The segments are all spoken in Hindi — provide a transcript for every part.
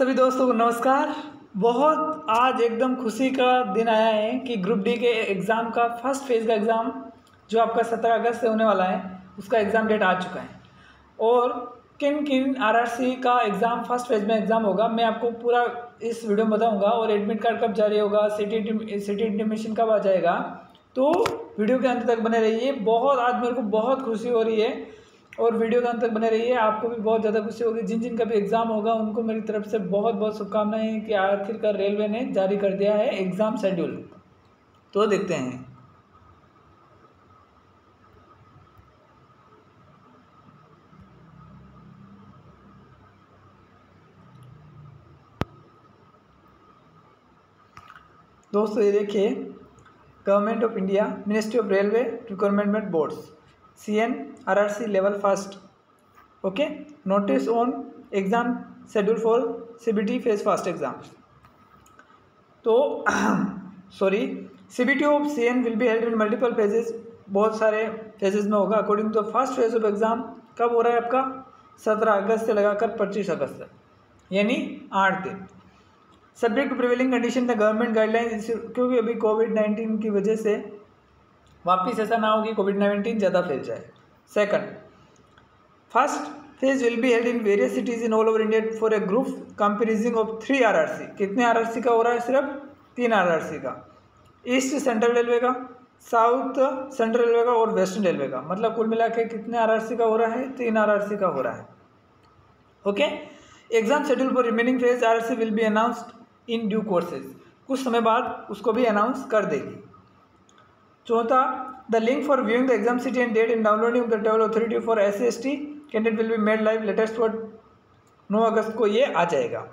सभी दोस्तों को नमस्कार। बहुत आज एकदम खुशी का दिन आया है कि ग्रुप डी के एग्ज़ाम का फ़र्स्ट फ़ेज़ का एग्ज़ाम जो आपका सत्रह अगस्त से होने वाला है, उसका एग्ज़ाम डेट आ चुका है। और किन किन आरआरसी का एग्ज़ाम फ़र्स्ट फ़ेज़ में एग्ज़ाम होगा, मैं आपको पूरा इस वीडियो में बताऊँगा। और एडमिट कार्ड कब जारी होगा सिटी सिटी इंटीमेशन कब आ जाएगा तो वीडियो के अंत तक बने रहिए। बहुत आज मेरे को बहुत खुशी हो रही है और वीडियो के अंत तक बने रहिए। आपको भी बहुत ज़्यादा खुशी होगी। जिन जिन का भी एग्ज़ाम होगा, उनको मेरी तरफ़ से बहुत बहुत शुभकामनाएँ कि आखिरकार रेलवे ने जारी कर दिया है एग्ज़ाम शेड्यूल। तो देखते हैं। दोस्तों, ये देखिए, government of India, ministry of railway, requirement boards. C N R R C level first okay notice on exam schedule for C B T phase first exam तो sorry C B T of C N will be held in multiple phases बहुत सारे फेजेस में होगा. According to first phase of exam कब हो रहा है आपका? सत्रह अगस्त से लगाकर पच्चीस अगस्त तक, यानी आठ दिन. Subject prevailing condition the government guideline क्योंकि अभी कोविड नाइन्टीन की वजह से वापिस ऐसा ना हो कि कोविड नाइन्टीन ज़्यादा फैल जाए। Second first phase will be held in various cities in all over India for a group comprising of three RRC कितने आरआरसी का हो रहा है सिर्फ़? तीन आरआरसी का। ईस्ट सेंट्रल रेलवे का साउथ सेंट्रल रेलवे का और वेस्टर्न रेलवे का। मतलब कुल मिला के कितने आरआरसी का हो रहा है? तीन आरआरसी का हो रहा है। Okay exam schedule for remaining phase RRC will be announced in due courses कुछ समय बाद उसको भी अनाउंस कर देगी। चौथा the link for viewing the exam city and date in downloading the travel authority for S S T candidate will be made live latest for नौ अगस्त को ये आ जाएगा।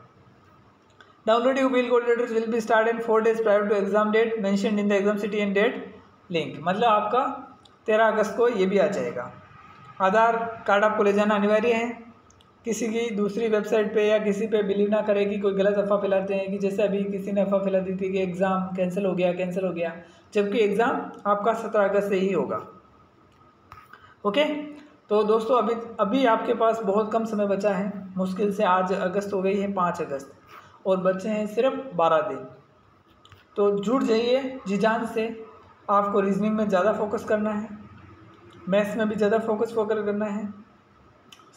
Downloading bill coordinators will be start in four days prior to exam date mention in the exam city and date link मतलब आपका तेरह अगस्त को ये भी आ जाएगा। आधार कार्ड आपको ले जाना अनिवार्य है। किसी की दूसरी वेबसाइट पे या किसी पे बिलीव ना करे कि कोई गलत अफवाह फैलाते हैं कि जैसे अभी किसी ने अफवाह फैला दी थी कि एग्ज़ाम कैंसिल हो गया कैंसिल हो गया। जबकि एग्ज़ाम आपका सत्रह अगस्त से ही होगा। ओके तो दोस्तों, अभी अभी आपके पास बहुत कम समय बचा है। मुश्किल से आज अगस्त हो गई है, पाँच अगस्त। और बचे हैं सिर्फ़ बारह दिन। तो जुट जाइए जी जान से। आपको रीजनिंग में ज़्यादा फोकस करना है। मैथ्स में भी ज़्यादा फोकस फोकस करना है।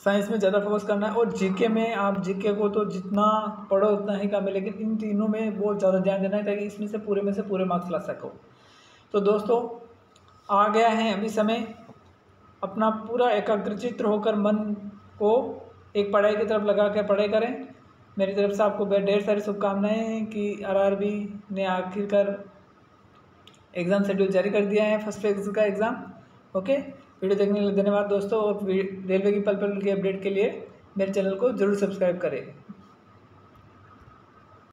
साइंस में ज़्यादा फोकस करना है। और जीके में आप जीके को तो जितना पढ़ो उतना ही कम है। लेकिन इन तीनों में बहुत ज़्यादा ध्यान देना है ताकि इसमें से पूरे में से पूरे मार्क्स ला सको। तो दोस्तों, आ गया है अभी समय अपना पूरा एकाग्रचित्र होकर मन को एक पढ़ाई की तरफ़ लगा कर पढ़ाई करें। मेरी तरफ़ से आपको ढेर सारी शुभकामनाएँ हैं कि आरआरबी ने आखिरकार एग्ज़ाम शेड्यूल जारी कर दिया है फ़र्स्ट फ़ेज़ का एग्ज़ाम ओके वीडियो देखने के लिए धन्यवाद दोस्तों और रेलवे की पल पल की अपडेट के लिए मेरे चैनल को ज़रूर सब्सक्राइब करें।